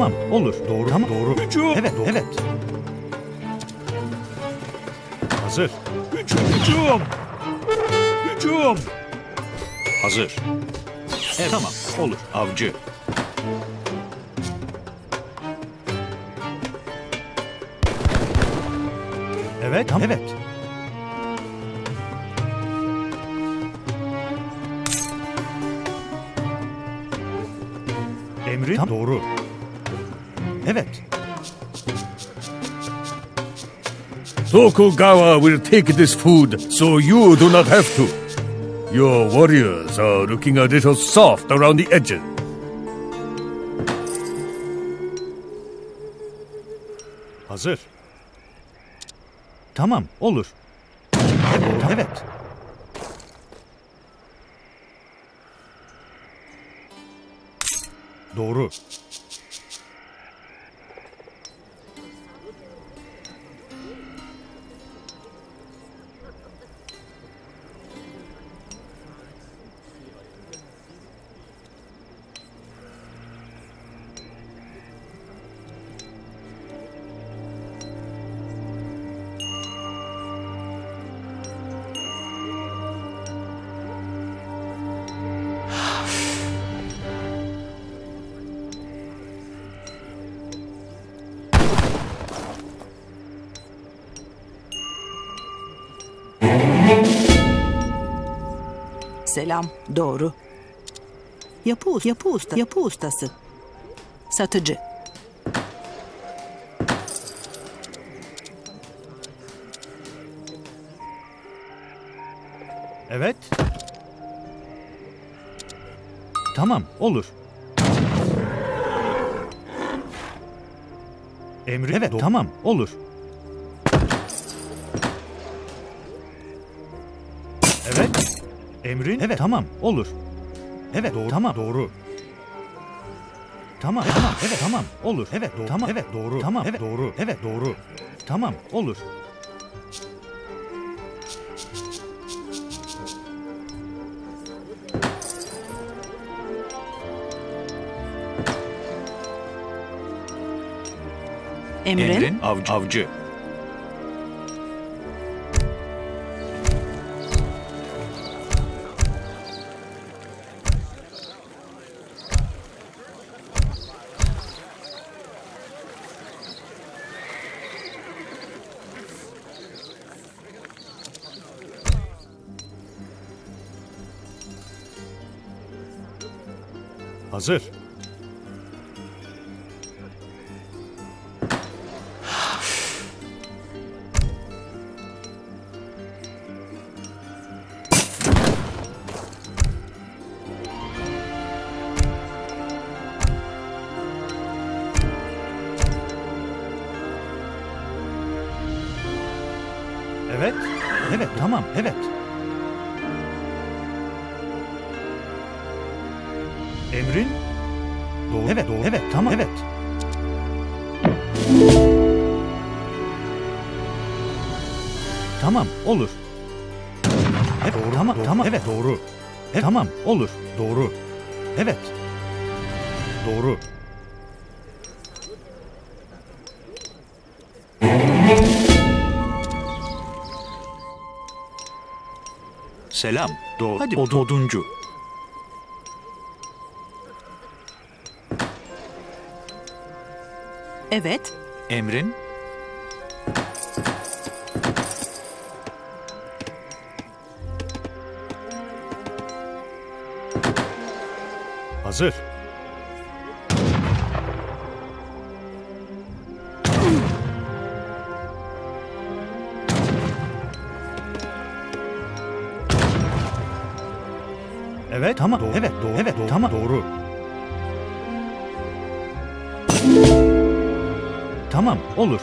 Tamam, olur. Doğru. Tamam, doğru. Hücum. Evet, doğru. evet. Hazır. Hücum. Hücum. Hücum. Hazır. Evet. Tamam, olur. Avcı. Evet, tamam. Evet. Emri tam doğru. Evet. Tokugawa will take this food so you do not have to. Your warriors are looking a little soft around the edges. Hazır. Tamam, olur. Evet, evet. Doğru. Selam. Doğru. Yapı, yapı usta, yapı ustası. Satıcı. Evet. Tamam, olur. Emri evet, tamam, olur. Emrin evet, tamam, olur. Evet, doğru. Tamam, doğru. Tamam, tamam, evet, tamam, olur. Evet, doğru. Tamam, evet, doğru. Tamam, evet, doğru. Evet, doğru. Tamam, olur. Emrin. avcı. avcı. Hazır. Olur. Evet, doğru. Tamam, tamam, evet, doğru. Evet, tamam, olur. Doğru. Evet. Doğru. Selam. Doğru. Hadi od- oduncu. Evet. Emrin? Hazır. Evet, tamam. Doğru. Evet, doğru. Evet, doğru. Tamam, doğru. Tamam, olur.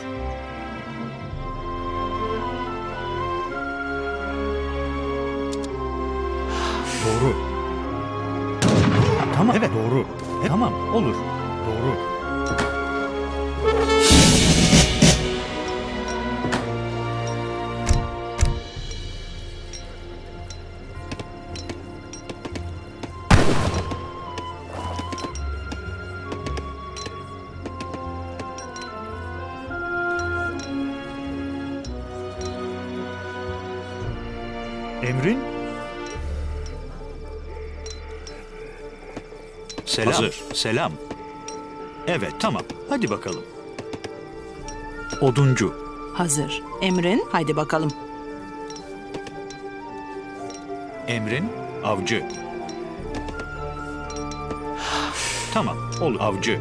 Emrin? Selam. Hazır. Selam. Evet, tamam. Hadi bakalım. Oduncu. Hazır. Emrin. Haydi bakalım. Emrin avcı. Tamam, olur. Avcı.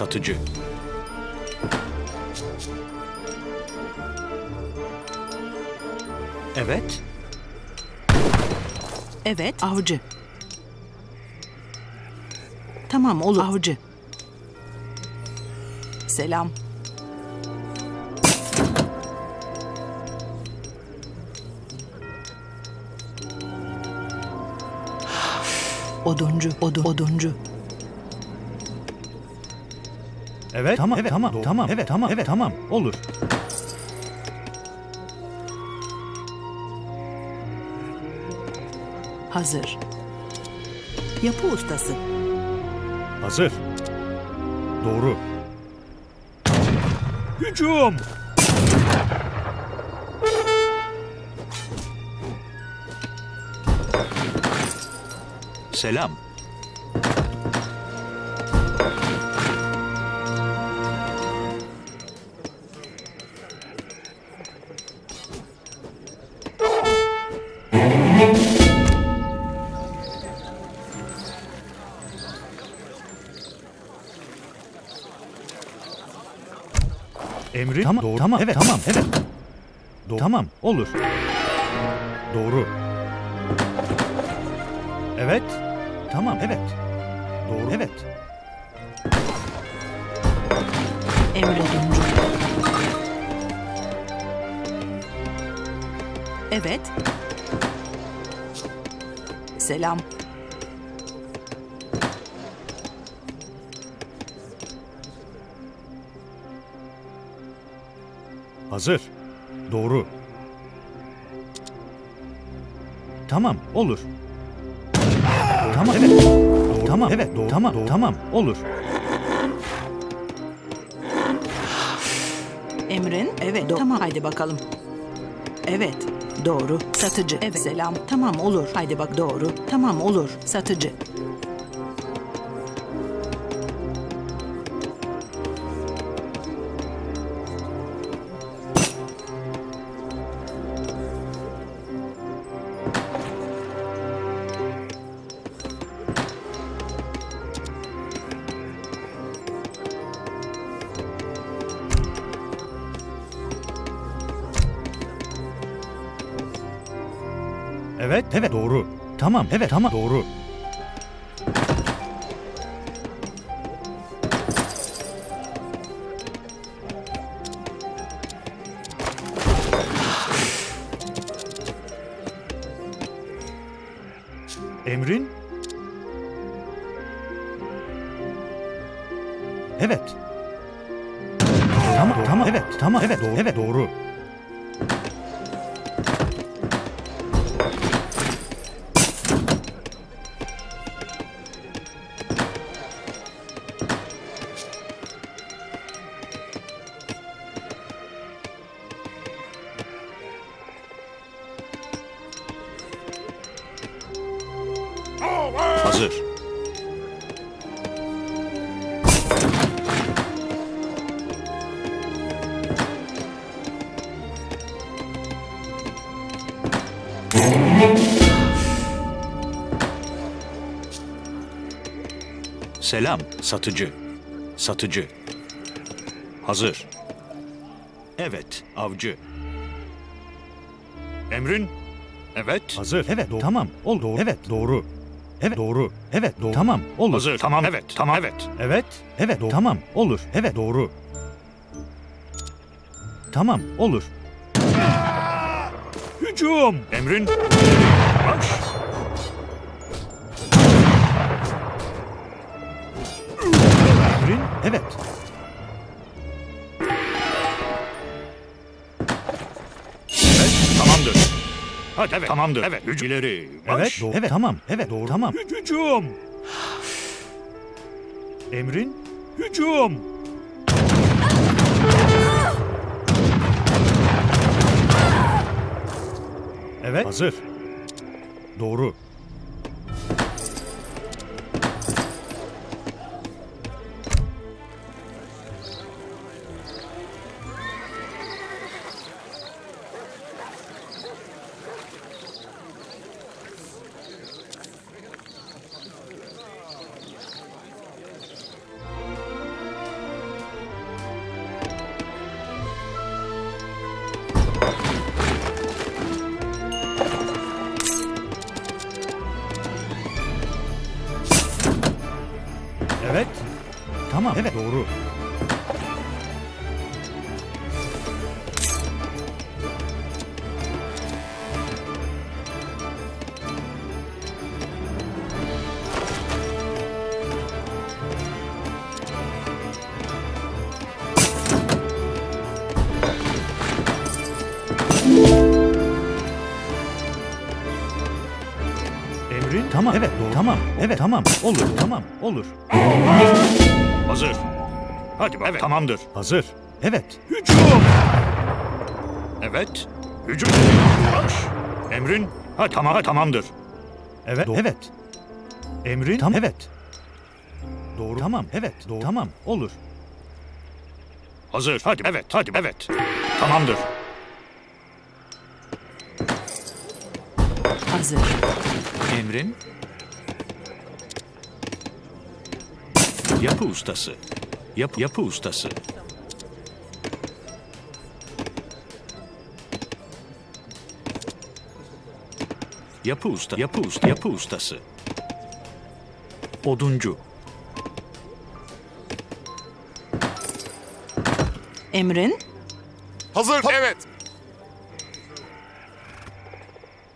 Satıcı. Evet. Evet. Avcı. Tamam olur. Avcı. Selam. Oduncu, odu, oduncu. Evet. Tamam. Evet. Tamam. Doğru. Tamam. Evet. Tamam. Evet. Tamam. Olur. Hazır. Yapı ustası. Hazır. Doğru. Hücum! Selam. Emrin? Tamam. Doğru. Tamam. Evet. Tamam. Evet. Doğru. Tamam. Olur. Doğru. Evet. Tamam. Evet. Doğru. Evet. Emir oduncu. Evet. Selam. Hazır. Doğru. Tamam. Olur. Tamam. Evet. Doğru. Tamam. Evet. Doğru. Tamam. Doğru. Tamam. Olur. Emrin. Evet. do- tamam. Haydi bakalım. Evet. Doğru. Satıcı. Evet. Selam. Tamam olur. Haydi bak doğru. Tamam olur. Satıcı. Evet. Doğru. Tamam. Evet. Tamam. Doğru. Emrin? Evet. Tamam, tamam, evet, tamam, evet, doğru, evet, doğru. Selam satıcı. Satıcı. Hazır. Evet avcı. Emrin? Evet. Hazır. Evet, doğru. Tamam, ol, doğru. Evet, doğru. Evet, doğru. Evet, doğru. Tamam, olur. Hazır. Tamam. Evet. Tamam. Evet. Evet, evet, doğru. Tamam, olur. Evet, doğru. Tamam, olur. Hücum! Emrin? Hadi evet. Tamamdır. Evet. Hücum ileri. Evet, Marş. doğru. Evet, tamam. Evet, doğru. Tamam. Hücum. Emrin Hücum. Evet. Hazır. Doğru. Tamam. Evet. Tamam. Olur. Tamam. Olur. Hazır. Hadi bak. Evet. Tamamdır. Hazır. Evet. Hücum. Evet. Hücum. Marş. Emrin. Hadi tamam tamamdır. Evet. Do- evet. Emrin tam evet. Doğru. Tamam. Evet. Doğru. Tamam. Olur. Hazır. Hadi evet. Hadi evet. Tamamdır. Hazır. Emrin. Yapı ustası. Yap, yapı ustası. Yapı usta, yapı usta, yapı ustası. Oduncu. Emrin. Hazır. Evet.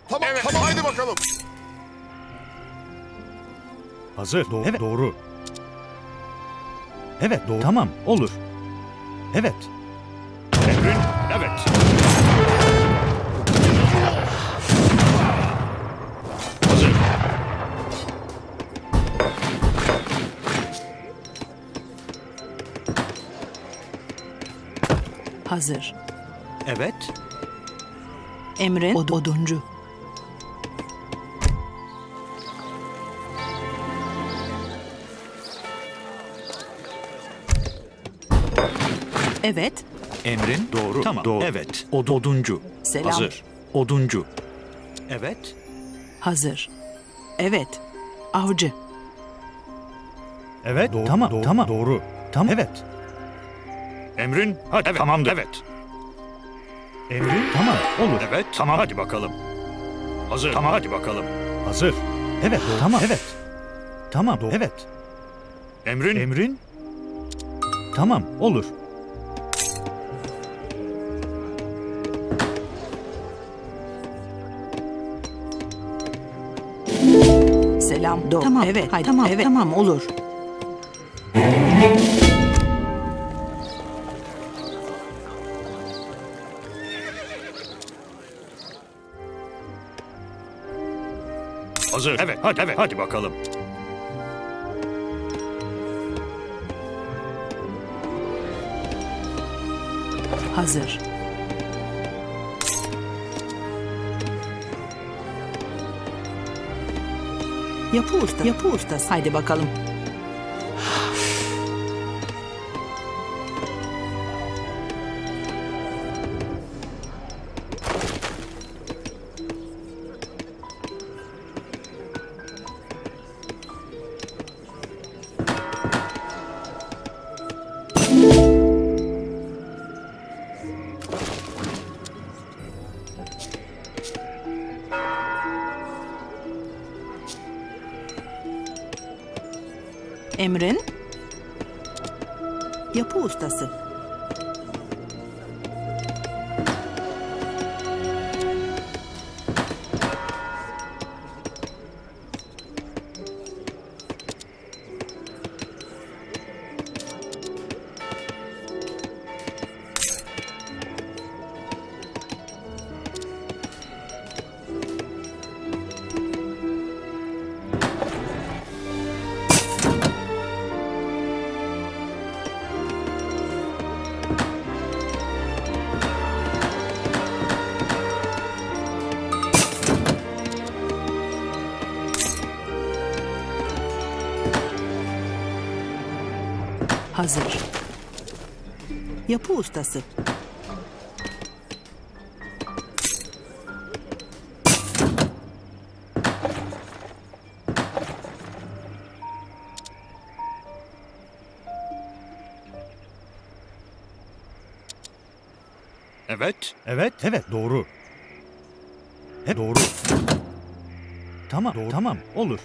Tamam, tamam. Haydi bakalım. Hazır. Doğru. Evet. Doğru. Evet. Doğru. Tamam. Olur. Evet. Emrin. Evet. Hazır. Hazır. Evet. Emrin. Od- oduncu. Evet. Emrin. Doğru. Tamam. Doğru. Evet. Od oduncu. Selam. Hazır. Oduncu. Evet. Hazır. Evet. Avcı. Evet. Doğru. Tamam. Doğru. Tamam. Doğru. Tamam. Evet. Emrin. Hadi evet. Tamamdır. Evet. Emrin tamam. Olur. Evet. Tamam. Hadi bakalım. Hazır. Tamam. Hadi bakalım. Hazır. Evet. Doğru. Tamam. Evet. Tamam. Doğru. Evet. Emrin. Emrin tamam. Olur. Selam. Do. Tamam. Evet. Haydi. Tamam. Evet. Tamam olur. Hazır. Evet. Hadi evet. Hadi bakalım. Hazır. Yapı usta. Yapı ustası. Haydi bakalım. Hazır. Yapı ustası. Evet. Evet, evet doğru. Hep doğru. Tamam, doğru. Tamam, olur.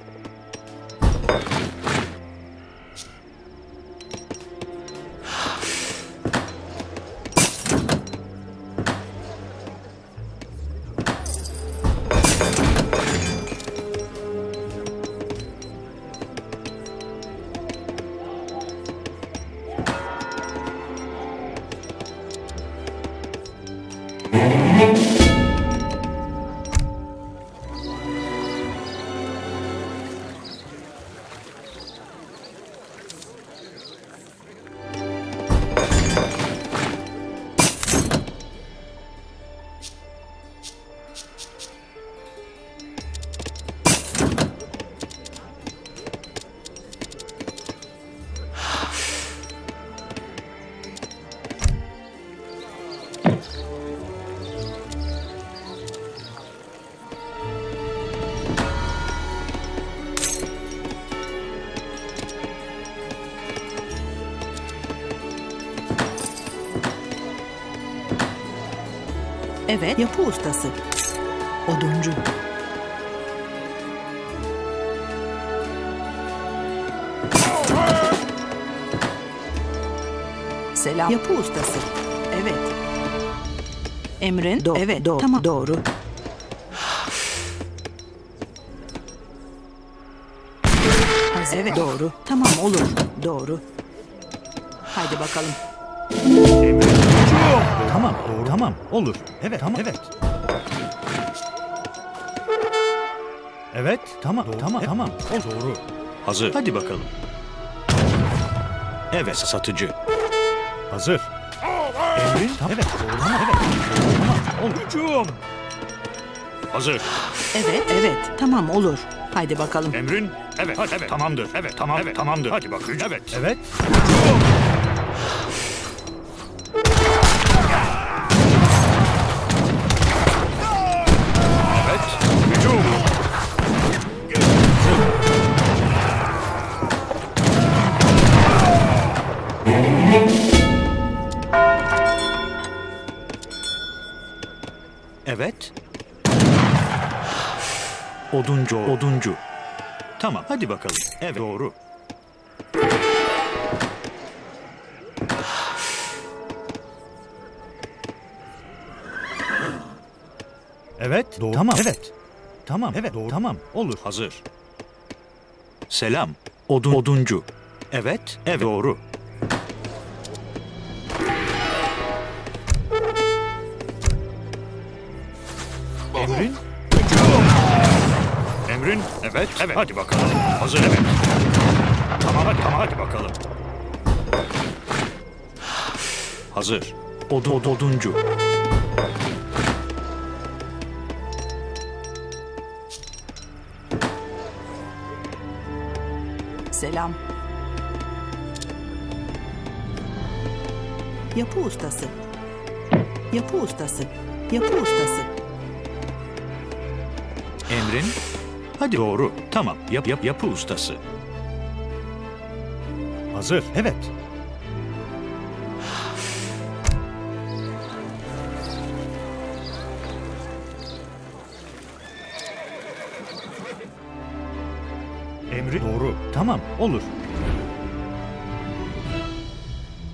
Evet, yapı ustası. Oduncu. Selam. Yapı ustası. Evet. Emrin. Do evet, doğru. Tamam, doğru. Evet, doğru. Tamam, olur. Doğru. Haydi bakalım. Tamam, doğru. Tamam, olur. Evet, tamam, evet. Evet, tamam, doğru. Tamam, tamam. O doğru. Hazır. Hadi bakalım. Evet satıcı. Hazır. Emrin, tamam, evet, doğru. Tamam, evet. Doğru, tamam, olur. Hücum. Hazır. Evet, evet. Tamam, olur. Haydi bakalım. Emrin. Evet. Hadi, evet. Tamamdır. Evet. Tamam. Evet. Tamamdır. Hadi bakayım. Evet. Evet. Evet. Evet. Oduncu, oduncu. Tamam, hadi bakalım. Evet, doğru. Evet, doğru. Tamam, evet. Tamam, evet, doğru. Tamam, olur. Hazır. Selam. Odun, oduncu. Evet, evet, doğru. Evet, evet. Hadi bakalım. Hazır, evet. Tamam, hadi, tamam, hadi bakalım. Hazır. Odun, od- oduncu. Selam. Yapı ustası. Yapı ustası. Yapı ustası. Emrin. Hadi doğru. Tamam. Yap, yap, yapı ustası. Hazır. Evet. Emri doğru. Tamam, olur.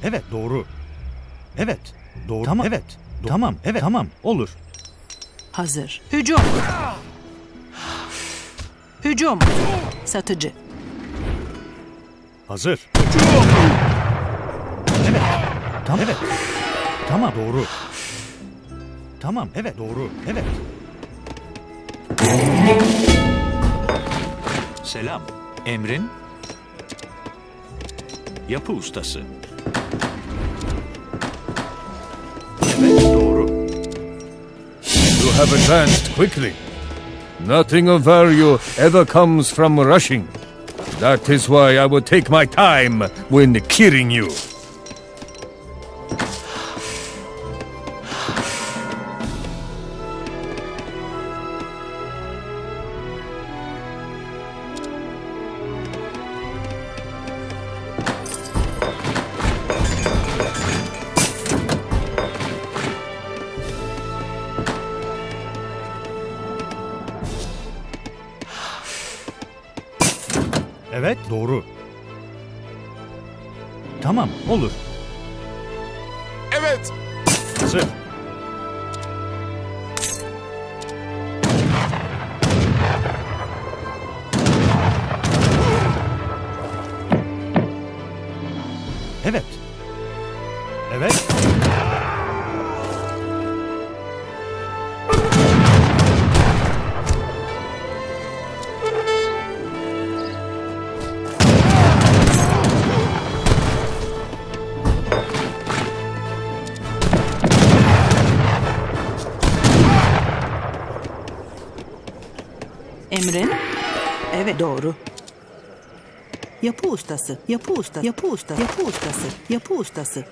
Evet, doğru. Evet, doğru. Tamam, evet. Do- tamam, evet, tamam, olur. Hazır. Hücum. Hücum. Satıcı. Hazır. Evet. Tamam, evet. Tamam, doğru. Tamam, evet, doğru. Evet. Selam. Emrin. Yapı ustası. Evet, doğru. You have advanced quickly. Nothing of value ever comes from rushing. That is why I will take my time when killing you. Emrin? Evet doğru. Yapı ustası, yapı usta, yapı usta, yapı ustası, yapı ustası,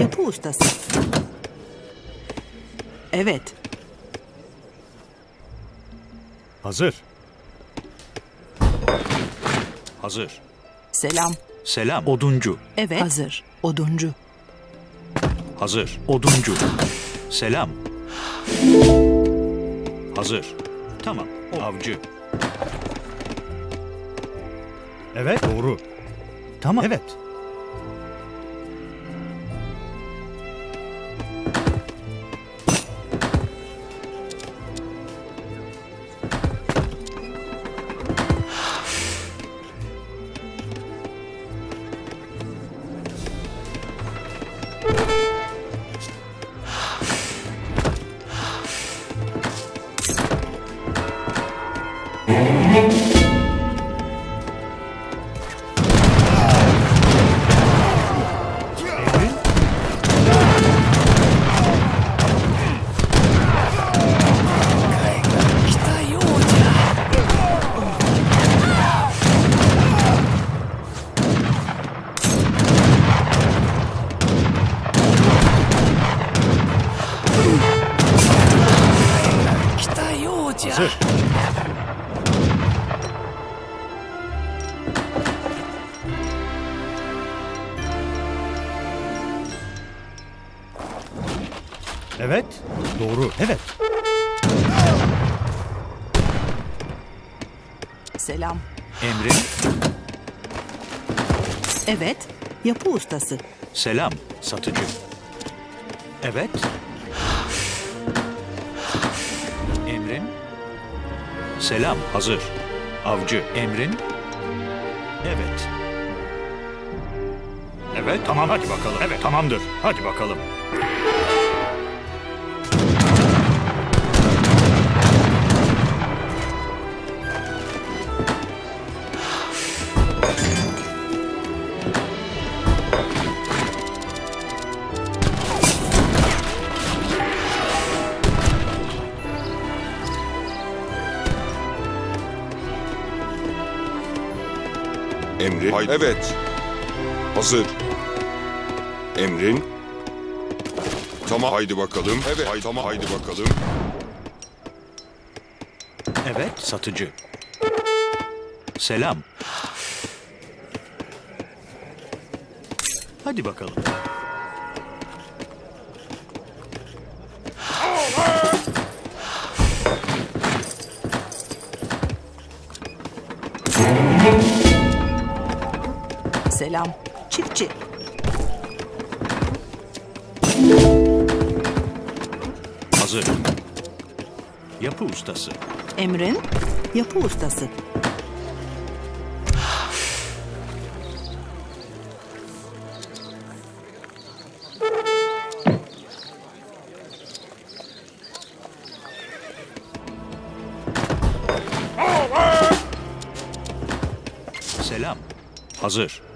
yapı ustası. Evet, Hazır. Hazır. selam. Selam. Oduncu. Evet, hazır. Oduncu. Hazır. Oduncu. Selam. Hazır. Tamam. Avcı. Evet, doğru. Tamam, evet. Selam. Emrin. Evet, yapı ustası. Selam. Satıcı. Evet. Emrin. Selam. Hazır. Avcı. Emrin. Evet. Evet. Tamam hadi bakalım. Evet tamamdır. Hadi bakalım. Emrin. Evet. Hazır. Emrin. Tamam haydi bakalım. Evet. Hay, tamam haydi bakalım. Evet. Satıcı. Selam. Hadi bakalım. Selam. Çiftçi. Hazır. Yapı ustası. Emrin, yapı ustası. Selam. Hazır.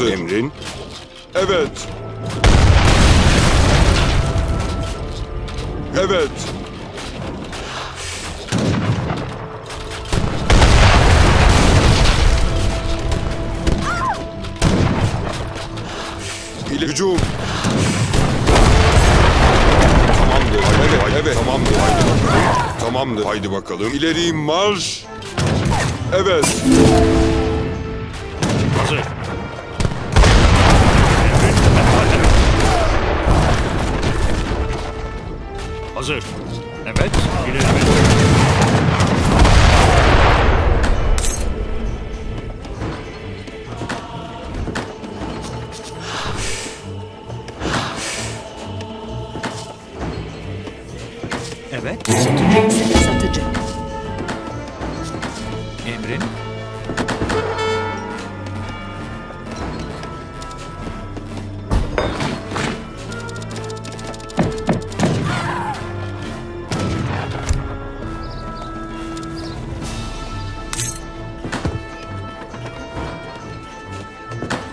hazır. Emrin? Evet. Evet. İle hücum. Tamamdır. Haydi, evet, evet. Tamamdır. Haydi bakalım. Tamamdır. Haydi bakalım. İleri marş. Evet. Hazır. Evet. İleri.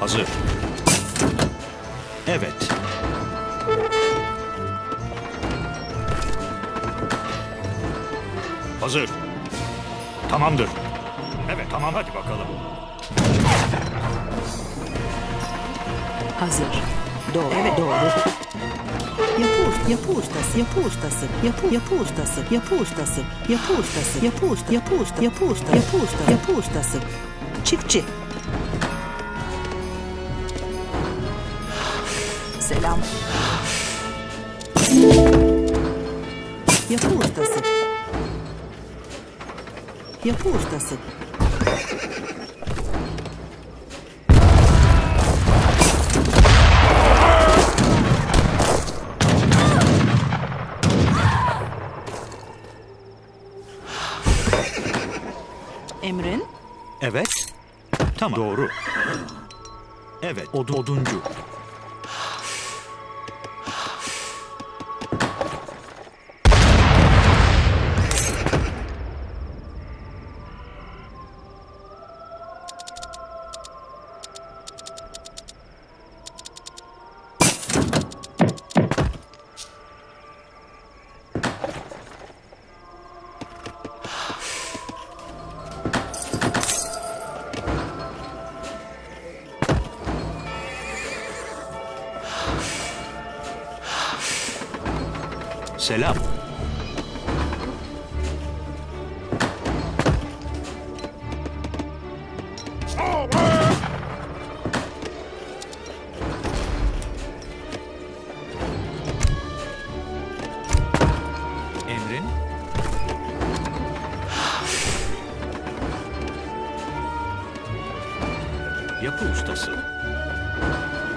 Hazır. Evet. Hazır. Tamamdır. Evet tamam hadi bakalım. Hazır. Doğru. Evet doğru. Yapı, ust- yapı ustası, yapı ustası, yapı, yapı ustası, yapı ustası, yapı ustası, yapı usta, yapı usta, yapı usta, yapı usta, yapı ustası. Çiftçi. Selam. Yapı ustası. Yapı ustası. Emrin. Evet. Tamam. Doğru. Evet. Od oduncu.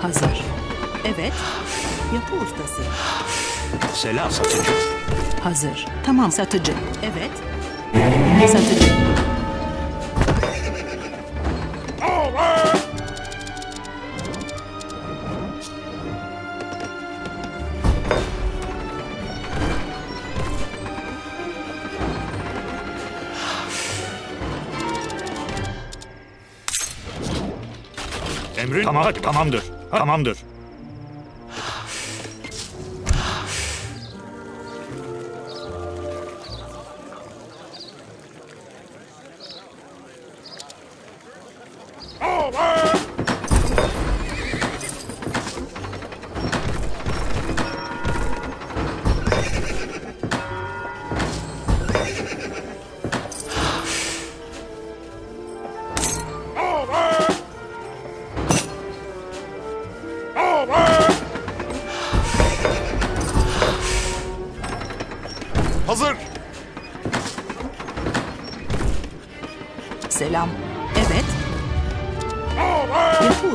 Hazır. Evet. Yapı ustası. Selam satıcı. Hazır. Tamam satıcı. Evet. Satıcı. Tamam tamamdır. Tamamdır.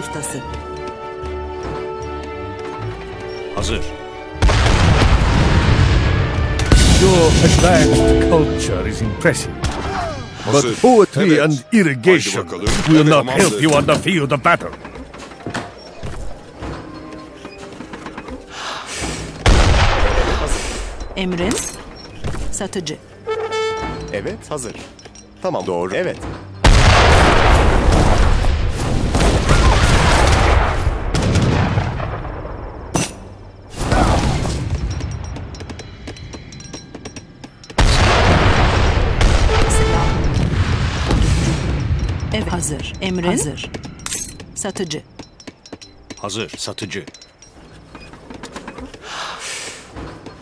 Ustası. Hazır. Your advanced culture is impressive. But poetry Evet. and irrigation will Evet, not help you on the field of battle. Emrin. Satıcı. Evet, hazır. Tamam, doğru. Evet. Hazır. Emrin. Hazır. Satıcı. Hazır. Satıcı.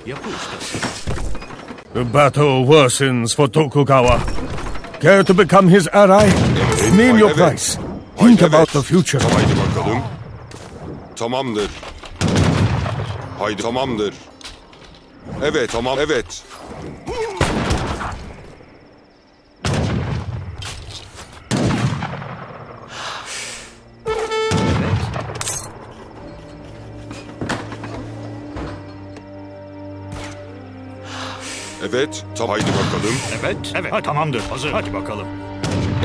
Yapı ustası. Battle worsens for Tokugawa. Care to become his ally? Evet, Name your evet. price. Think evet. about the future. Haydi bakalım. Tamamdır. Haydi tamamdır. Evet tamam evet. Evet, tam haydi bakalım. Evet. Evet. Ha, tamamdır. Hazır. Hadi bakalım.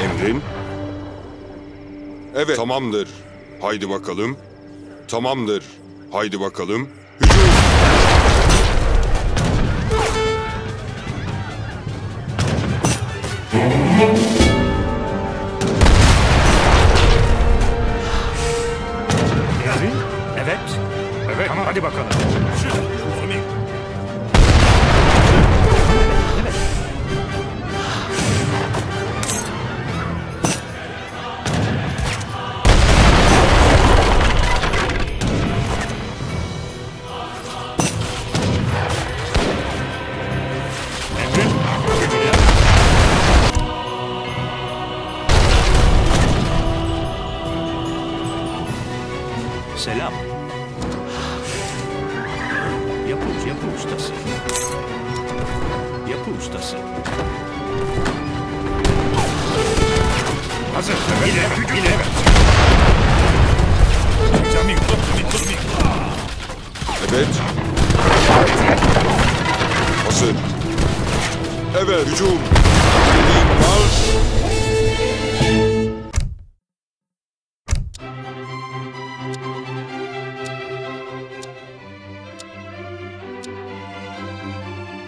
Emrin. Evet, tamamdır. Haydi bakalım. Tamamdır. Haydi bakalım. Hücum.